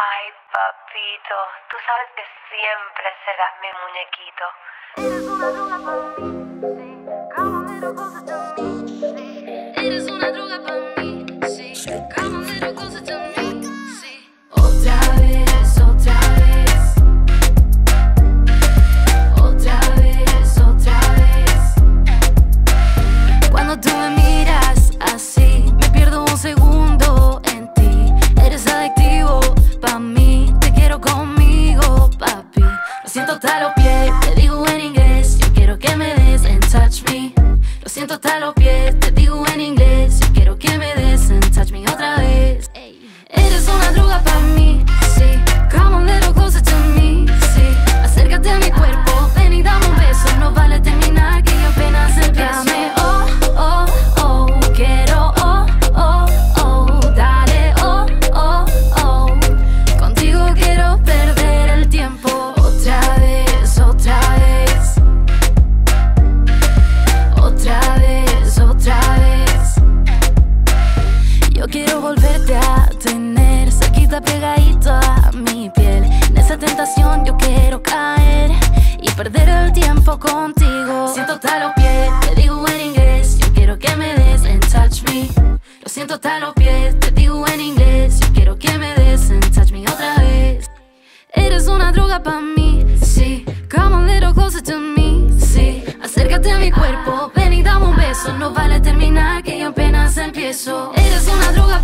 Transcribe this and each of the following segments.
Ay, papito, tú sabes que siempre serás mi muñequito. mortal volverte a tener cerquita pegadito a mi piel. En esa tentación yo quiero caer y perder el tiempo contigo. Siento hasta los pies, te digo en inglés, yo quiero que me des and touch me. Lo siento hasta los pies, te digo en inglés, yo quiero que me des and touch me otra vez. Eres una droga para mí, sí. Come a little closer to me, sí. Acércate a mi cuerpo, ven y dame un beso. No vale terminar que yo apenas empiezo. Eres una droga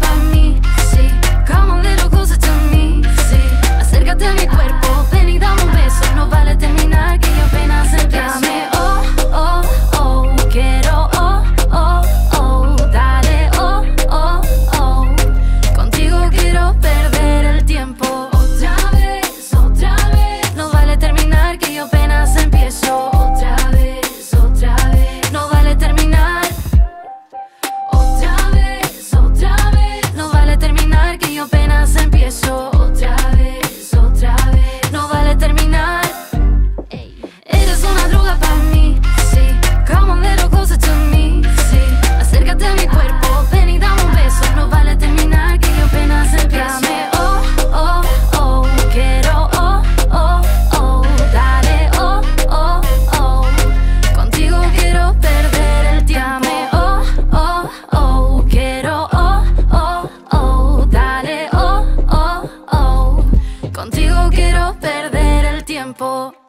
quiero perder el tiempo.